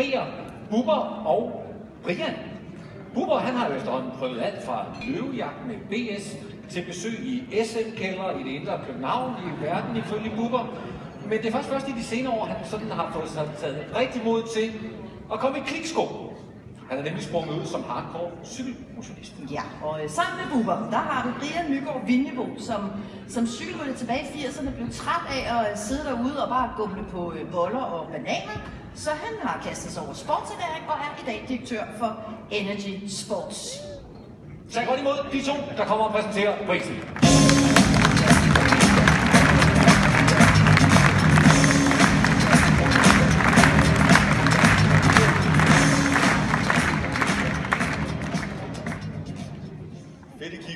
Beer, Bubber og Brian. Bubber han har jo efterhånden prøvet alt fra løvejagt med BS til besøg i SM-kælder i det indre København i verden ifølge Bubber. Men det er først først i de senere år, han sådan har fået sig taget rigtig mod til at komme i kliksko. Han er nemlig sprunget ud som hardcore cykelmotionist. Ja, og øh, sammen med Bubber, der har du Brian Nygaard Vindebo, som, som cykelrytter tilbage i 80'erne blev træt af at øh, sidde derude og bare gumle på øh, boller og bananer. Så han har kastet sig over sportserhvervning og er i dag direktør for Energy Sports. Tag godt imod de to, der kommer og præsenterer prisen.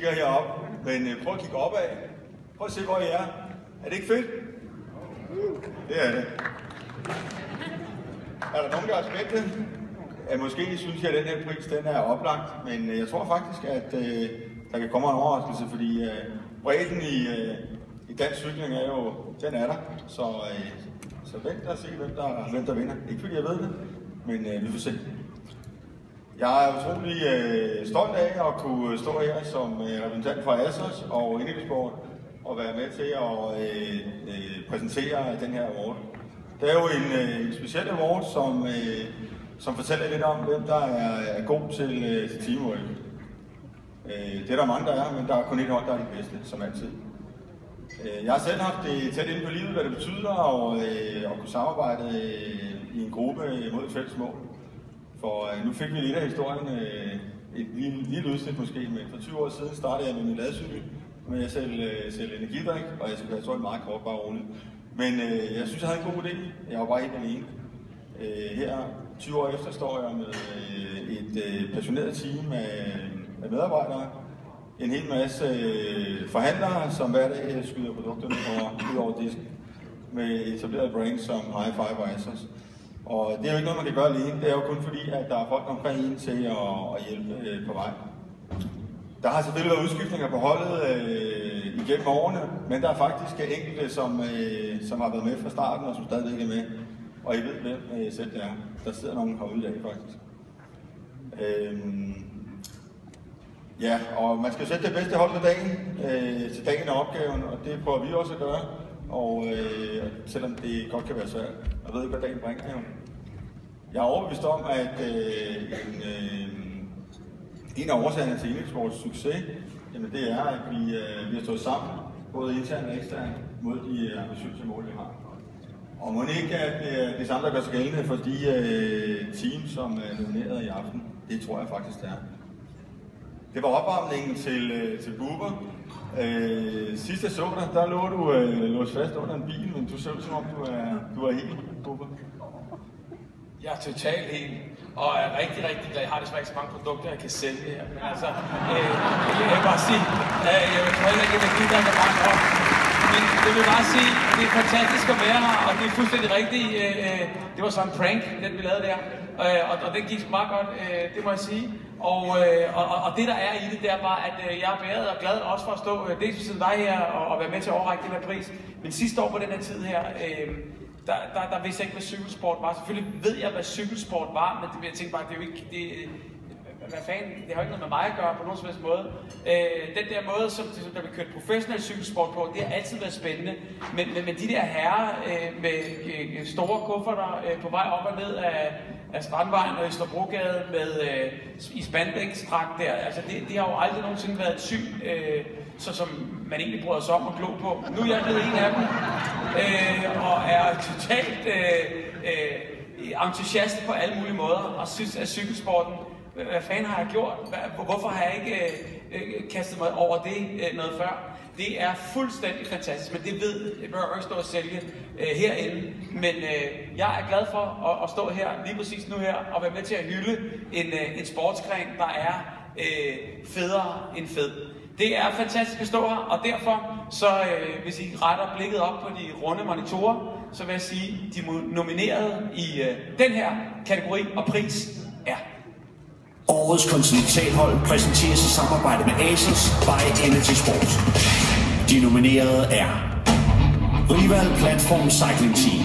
Kigger herop, men øh, prøv at kigge opad. Prøv at se, hvor I er. Er det ikke fedt? Det er det. Er der nogen, der er spændte? Ja, måske synes jeg, at den her pris den er oplagt, men øh, jeg tror faktisk, at øh, der kan komme en overraskelse, fordi øh, bredden i, øh, i dansk cykling er jo, den er der. Så, øh, så vent og se, hvem der, hvem der vinder. Ikke fordi jeg ved det, men øh, vi får se. Jeg er utrolig øh, stolt af at kunne stå her som øh, repræsentant for Asos og Energisport og være med til at øh, øh, præsentere den her award. Det er jo en, øh, en speciel award, som, øh, som fortæller lidt om, hvem der er, er god til, øh, til teamwork. Øh, det er der mange, der er, men der er kun et hold, der er de bedste, som altid. Øh, jeg har selv haft det tæt inde på livet, hvad det betyder at, øh, at kunne samarbejde øh, i en gruppe mod et fælles mål. For øh, nu fik vi lidt af historien, øh, et lille, lille udsnit måske, men for 20 år siden startede jeg med min ladcykel, men jeg selv, øh, sælge energidrik, og jeg skulle have solgt meget kort, bare roligt. Men øh, jeg synes, jeg havde en god idé. Jeg var bare helt alene. Øh, her 20 år efter står jeg med øh, et øh, passioneret team af, af medarbejdere, en hel masse øh, forhandlere, som hver dag øh, skyder produkterne over, ud over disken, med etablerede brands som High Five og Asos. Og det er jo ikke noget, man kan gøre alene. Det er jo kun fordi, at der er folk omkring en til at, at hjælpe øh, på vej. Der har selvfølgelig været udskiftninger på holdet øh, igennem årene, men der er faktisk enkelte, som, øh, som har været med fra starten og som stadigvæk er med. Og I ved, hvem øh, selv det er. Der sidder nogen herude i dag, faktisk. Øh, ja, og man skal sætte det bedste hold på dagen øh, til dagen og opgaven, og det prøver vi også at gøre. Og øh, selvom det godt kan være svært, jeg ved ikke, hvad dagen bringer jo. Jeg er overbevist om, at øh, en, øh, en af årsagerne til Index succes, jamen det er, at vi, øh, vi har stået sammen, både internt og eksternt, mod de øh, ambitiøse mål, vi har. Og må ikke, at øh, det, det samme, der gør sig gældende for de øh, teams, som øh, er nomineret i aften, det tror jeg faktisk, det er. Det var opvarmningen til, øh, til Bubber. Øh, sidst jeg så dig, der lå du øh, låst fast under en bil, men du ser ud som om, du er, du er helt Bubber. Jeg er totalt helt, og er rigtig, rigtig glad. Jeg har desværre ikke så mange produkter, jeg kan sælge her. Men altså, øh, jeg vil bare sige, øh, jeg vil heller ikke, at der er ikke bare op. Men jeg vil bare sige, det er fantastisk at være her, og det er fuldstændig rigtigt. Øh, øh det var sådan en prank, den vi lavede der. Øh, og, og den gik meget godt, øh, det må jeg sige. Og, øh, og, og det der er i det, det er bare, at øh, jeg er bæret og glad også for at stå øh, dels ved siden dig her og, og være med til at overrække den her pris. Men sidste år på den her tid her, øh, der, der, der vidste jeg ikke, hvad cykelsport var. Selvfølgelig ved jeg, hvad cykelsport var, men det, jeg tænkte bare, det er jo ikke... Det, øh, hvad fanden, det har jo ikke noget med mig at gøre på nogen som helst måde. Øh, den der måde, som, som der bliver kørt professionel cykelsport på, det har altid været spændende. Men, men, men de der herrer øh, med øh, store kufferter øh, på vej op og ned af, af Strandvejen og Østerbrogade med øh, i Spandbækstrakt der, altså det, det har jo aldrig nogensinde været et syn, øh, så som man egentlig bryder sig om at glo på. Nu er jeg blevet en af dem, øh, og er totalt øh, øh, entusiast på alle mulige måder, og synes, at cykelsporten hvad fanden har jeg gjort? Hvorfor har jeg ikke øh, øh, kastet mig over det øh, noget før? Det er fuldstændig fantastisk, men det ved jeg bør ikke stå og sælge øh, herinde. Men øh, jeg er glad for at, at stå her, lige præcis nu her, og være med til at hylde en, øh, en sportsgren, der er øh, federe end fed. Det er fantastisk at stå her, og derfor, så øh, hvis I retter blikket op på de runde monitorer, så vil jeg sige, de nominerede i øh, den her kategori og pris er Årets kontinentalhold præsenteres i samarbejde med Asos by Energy Sport. De nominerede er Rival Platform Cycling Team,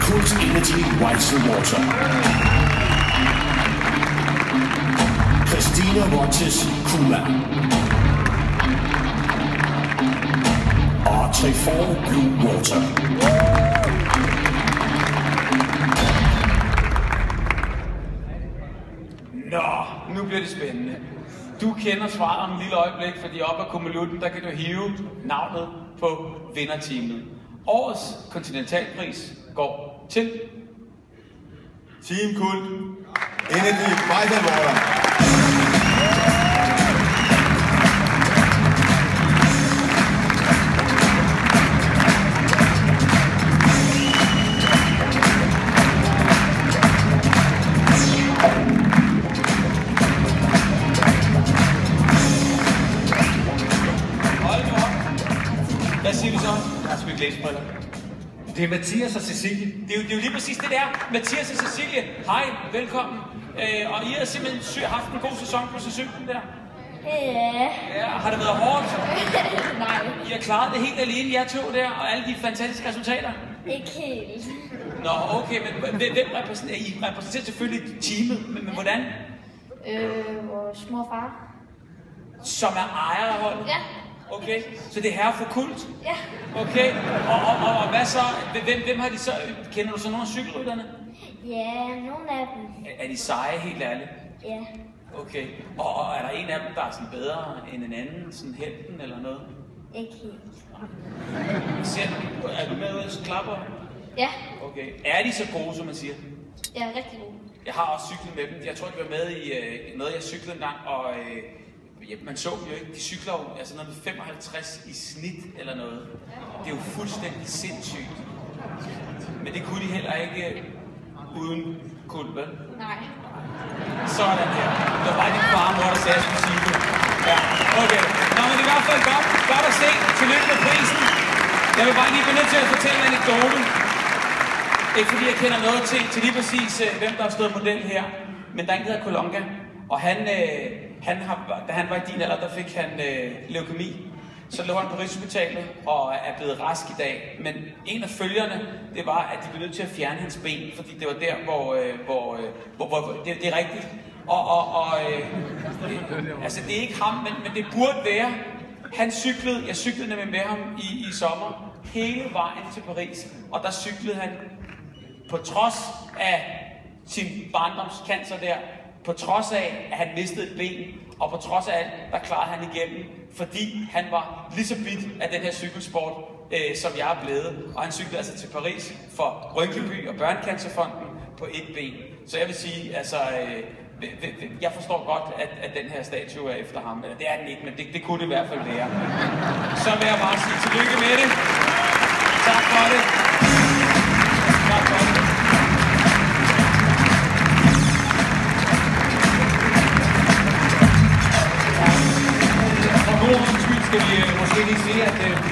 Cult Energy White Water. Christina Rotches Kuma. Og Trefor Blue Water. Nu bliver det spændende. Du kender svaret om et lille øjeblik, fordi op ad kummelutten, der kan du hive navnet på vinderteamet. Årets kontinentalpris går til Team Kult. Energy White Water. Det er Mathias og Cecilie. Det er, jo, det er jo lige præcis det der. Mathias og Cecilie, hej, velkommen. Øh, og I har simpelthen sy- haft en god sæson på cyklen der. Ja. Ja, har det været hårdt? Nej, I har klaret det helt alene, jer to der, og alle de fantastiske resultater. ikke helt. Nå, okay, men hvem hvem repræsenterer I? repræsenterer selvfølgelig teamet, men, men hvordan? Øh, vores mor og far. Som er ejer af holdet? Ja. Okay, så det er herre for kult? Ja. Okay, og, og, og, og hvad så? Hvem, hvem har de så? Kender du så nogle af cykelrytterne? Ja, nogle af dem. Er- Er de seje, helt ærligt? Ja. Okay, og, og er der en af dem, der er sådan bedre end en anden? Sådan helten eller noget? Ikke helt. Ser, er du med ude og klapper? Ja. Okay, er de så gode, som man siger? Er rigtig god. Jeg har også cyklet med dem. Jeg tror, de var med i øh, noget, jeg cyklede en gang, og øh, ja, man så dem jo ikke. De cykler jo altså noget med 55 i snit eller noget. Det er jo fuldstændig sindssygt. Men det kunne de heller ikke øh, uden kul, vel? Nej. Sådan her. Det var bare din far, mor, der sagde, at jeg skulle sige det. Ja, okay. Nå, men det er i hvert fald godt, godt at se. Tillykke med prisen. Jeg vil bare lige blive nødt til at fortælle en anekdote. Ikke fordi jeg kender noget til, til lige præcis, øh, hvem der har stået model her. Men der er en, der hedder Kolonga. Og han, øh, han har, da han var i din alder, der fik han øh, leukemi. Så lå han på Rigshospitalet og er blevet rask i dag. Men en af følgerne, det var, at de blev nødt til at fjerne hans ben, fordi det var der, hvor, øh, hvor, øh, hvor, hvor det, det er rigtigt. Og, og, og øh, det, altså det er ikke ham, men, men det burde være. Han cyklede, jeg cyklede nemlig med ham i, i sommer, hele vejen til Paris. Og der cyklede han på trods af sin barndomscancer der, på trods af, at han mistede et ben, og på trods af alt, der klarede han igennem, fordi han var lige så bit af den her cykelsport, øh, som jeg er blevet. Og han cyklede altså til Paris for Rynkeby og Børnecancerfonden på et ben. Så jeg vil sige, altså, øh, jeg forstår godt, at, at den her statue er efter ham. Eller det er den ikke, men det, det kunne det i hvert fald være. Så vil jeg bare sige tillykke med det. Tak for det. For god